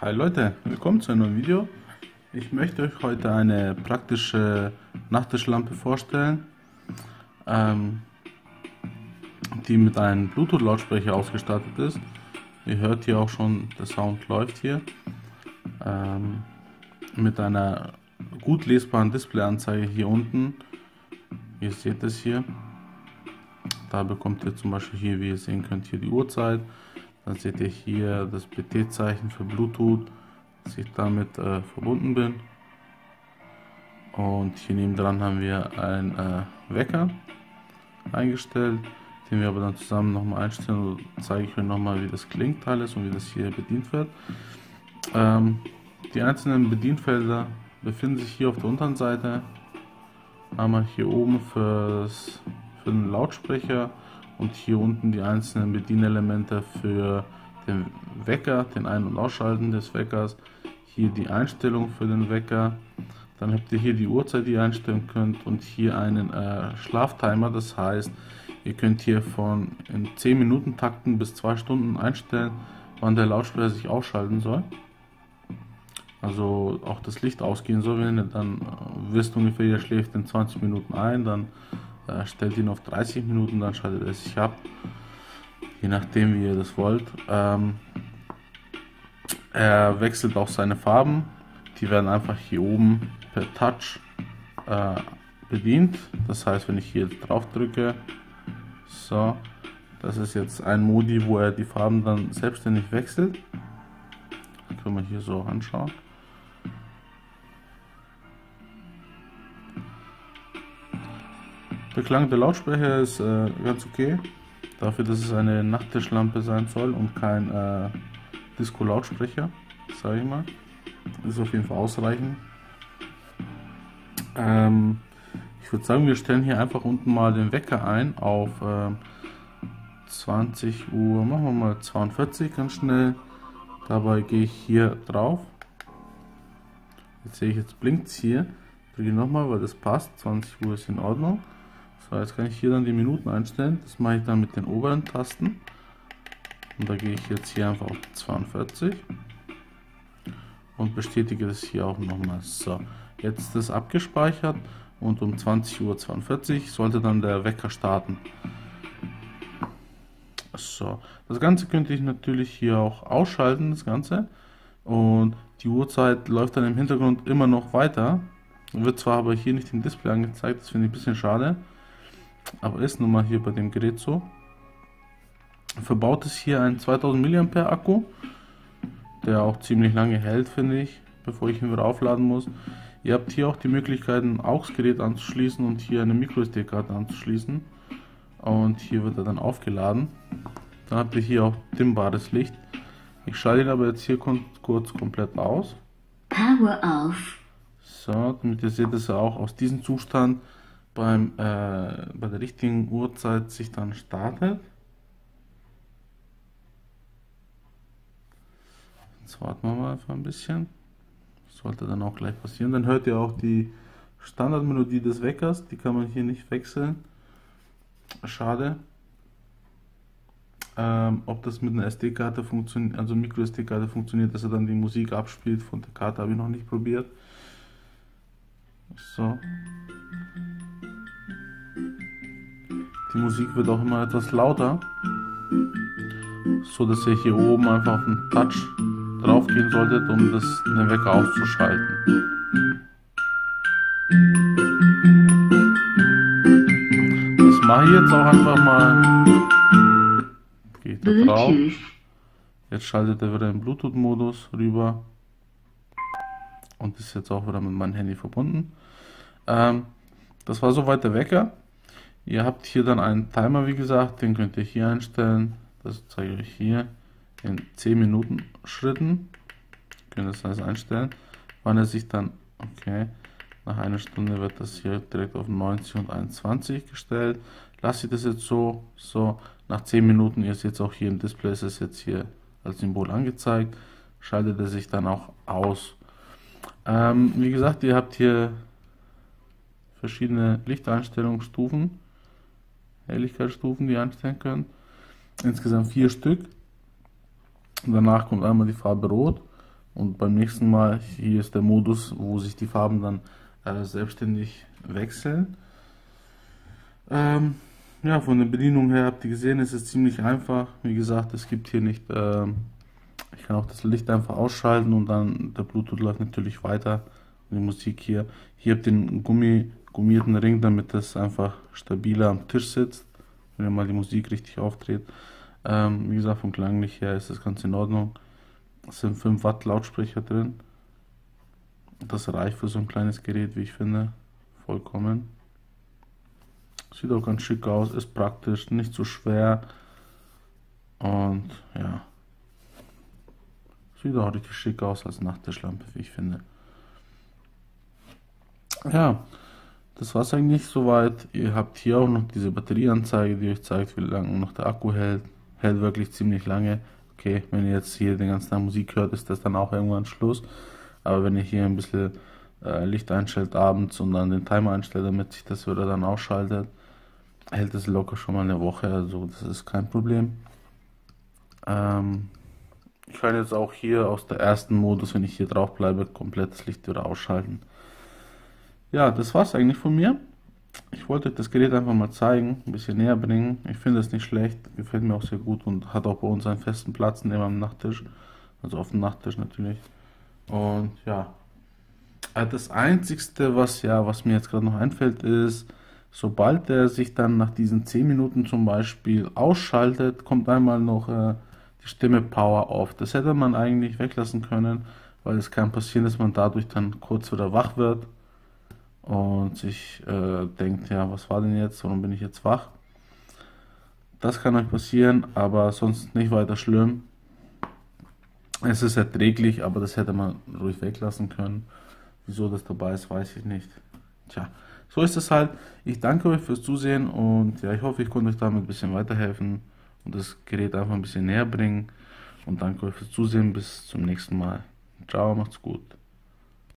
Hi Leute, willkommen zu einem neuen Video. Ich möchte euch heute eine praktische Nachttischlampe vorstellen, ähm, die mit einem Bluetooth-Lautsprecher ausgestattet ist. Ihr hört hier auch schon, der Sound läuft hier. Ähm, mit einer gut lesbaren Displayanzeige hier unten. Ihr seht es hier. Da bekommt ihr zum Beispiel hier, wie ihr sehen könnt, hier die Uhrzeit dann seht ihr hier das BT-Zeichen für Bluetooth, dass ich damit äh, verbunden bin. Und hier neben dran haben wir einen äh, Wecker eingestellt, den wir aber dann zusammen nochmal einstellen. Und zeige ich euch nochmal, wie das klingt alles und wie das hier bedient wird. Ähm, die einzelnen Bedienfelder befinden sich hier auf der unteren Seite. Einmal hier oben für, das, für den Lautsprecher und hier unten die einzelnen Bedienelemente für den Wecker, den Ein- und Ausschalten des Weckers, hier die Einstellung für den Wecker, dann habt ihr hier die Uhrzeit, die ihr einstellen könnt. Und hier einen äh, Schlaftimer, das heißt, ihr könnt hier von in 10 Minuten Takten bis 2 Stunden einstellen, wann der Lautsprecher sich ausschalten soll. Also auch das Licht ausgehen soll, wenn ihr dann äh, wisst ungefähr, ihr schläft in 20 Minuten ein, dann äh, stellt ihn auf 30 Minuten, dann schaltet er sich ab. Je nachdem, wie ihr das wollt. Ähm, er wechselt auch seine Farben. Die werden einfach hier oben per Touch äh, bedient. Das heißt, wenn ich hier drauf drücke, so, das ist jetzt ein Modi, wo er die Farben dann selbstständig wechselt. Das können wir hier so anschauen. Der Klang der Lautsprecher ist äh, ganz okay. Dafür, dass es eine Nachttischlampe sein soll und kein äh, Disco-Lautsprecher, sage ich mal. Ist auf jeden Fall ausreichend. Ähm, ich würde sagen, wir stellen hier einfach unten mal den Wecker ein auf äh, 20 Uhr, machen wir mal 42 ganz schnell. Dabei gehe ich hier drauf. Jetzt sehe ich, jetzt blinkt es hier. Drücke nochmal, weil das passt. 20 Uhr ist in Ordnung. So, jetzt kann ich hier dann die Minuten einstellen. Das mache ich dann mit den oberen Tasten. Und da gehe ich jetzt hier einfach auf 42 und bestätige das hier auch nochmal. So, jetzt ist das abgespeichert und um 20.42 Uhr sollte dann der Wecker starten. So, das Ganze könnte ich natürlich hier auch ausschalten, das Ganze. Und die Uhrzeit läuft dann im Hintergrund immer noch weiter. Wird zwar aber hier nicht im Display angezeigt, das finde ich ein bisschen schade. Aber ist nun mal hier bei dem Gerät so. Verbaut ist hier ein 2000 mAh Akku, der auch ziemlich lange hält, finde ich, bevor ich ihn wieder aufladen muss. Ihr habt hier auch die Möglichkeit, ein AUX-Gerät anzuschließen und hier eine MicroSD-Karte anzuschließen. Und hier wird er dann aufgeladen. Dann habt ihr hier auch dimmbares Licht. Ich schalte ihn aber jetzt hier kurz komplett aus. Power off. So, damit ihr seht, dass er auch aus diesem Zustand beim, äh, bei der richtigen Uhrzeit sich dann startet. Jetzt warten wir mal für ein bisschen. Sollte dann auch gleich passieren. Dann hört ihr auch die Standardmelodie des Weckers. Die kann man hier nicht wechseln. Schade. Ähm, ob das mit einer SD-Karte funktioniert, also Micro-SD-Karte funktioniert, dass er dann die Musik abspielt von der Karte, habe ich noch nicht probiert. So. Die Musik wird auch immer etwas lauter, so dass ihr hier oben einfach auf den Touch drauf gehen solltet, um das, den Wecker auszuschalten. Das mache ich jetzt auch einfach mal. Geht da drauf. Jetzt schaltet er wieder in Bluetooth-Modus rüber und ist jetzt auch wieder mit meinem Handy verbunden. Ähm, das war soweit der Wecker. Ihr habt hier dann einen Timer, wie gesagt, den könnt ihr hier einstellen. Das zeige ich euch hier in 10 Minuten Schritten. Ihr könnt das alles einstellen. Wann er sich dann, okay, nach einer Stunde wird das hier direkt auf 90 und 21 gestellt. Lasse ich das jetzt so, so, nach 10 Minuten, ihr seht es auch hier im Display, ist es jetzt hier als Symbol angezeigt, schaltet er sich dann auch aus. Ähm, wie gesagt, ihr habt hier verschiedene Lichteinstellungsstufen. Helligkeitsstufen, die einstellen könnt. Insgesamt vier Stück. Danach kommt einmal die Farbe Rot Und beim nächsten Mal, hier ist der Modus, wo sich die Farben dann äh, selbstständig wechseln. Ähm, ja, von der Bedienung her habt ihr gesehen, es ist ziemlich einfach. Wie gesagt, es gibt hier nicht, äh, ich kann auch das Licht einfach ausschalten und dann der Bluetooth läuft natürlich weiter. Die Musik hier. Hier habt ihr den Gummi, gummierten Ring, damit das einfach stabiler am Tisch sitzt, wenn mal die Musik richtig aufdreht. Ähm, wie gesagt, vom Klanglich her ist das ganz in Ordnung. Es sind 5 Watt Lautsprecher drin. Das reicht für so ein kleines Gerät, wie ich finde. Vollkommen. Sieht auch ganz schick aus, ist praktisch, nicht so schwer. Und ja. Sieht auch richtig schick aus als Nachttischlampe, wie ich finde. Ja, das war es eigentlich soweit. Ihr habt hier auch noch diese Batterieanzeige, die euch zeigt, wie lange noch der Akku hält. Hält wirklich ziemlich lange. Okay, wenn ihr jetzt hier den ganzen Tag Musik hört, ist das dann auch irgendwann Schluss. Aber wenn ihr hier ein bisschen äh, Licht einstellt abends und dann den Timer einstellt, damit sich das wieder dann ausschaltet, hält es locker schon mal eine Woche, also das ist kein Problem. Ähm, ich kann jetzt auch hier aus der ersten Modus, wenn ich hier drauf bleibe, komplett das Licht wieder ausschalten. Ja, das war's eigentlich von mir. Ich wollte euch das Gerät einfach mal zeigen, ein bisschen näher bringen. Ich finde es nicht schlecht, gefällt mir auch sehr gut und hat auch bei uns einen festen Platz neben dem Nachttisch. Also auf dem Nachttisch natürlich. Und ja, äh, das einzigste, was ja, was mir jetzt gerade noch einfällt, ist, sobald er sich dann nach diesen 10 Minuten zum Beispiel ausschaltet, kommt einmal noch äh, die Stimme Power Off. Das hätte man eigentlich weglassen können, weil es kann passieren, dass man dadurch dann kurz wieder wach wird und sich äh, denkt, ja, was war denn jetzt, warum bin ich jetzt wach? Das kann euch passieren, aber sonst nicht weiter schlimm. Es ist erträglich, aber das hätte man ruhig weglassen können. Wieso das dabei ist, weiß ich nicht. Tja, so ist es halt. Ich danke euch fürs Zusehen und ja, ich hoffe, ich konnte euch damit ein bisschen weiterhelfen und das Gerät einfach ein bisschen näher bringen. Und danke euch fürs Zusehen. Bis zum nächsten Mal. Ciao, macht's gut.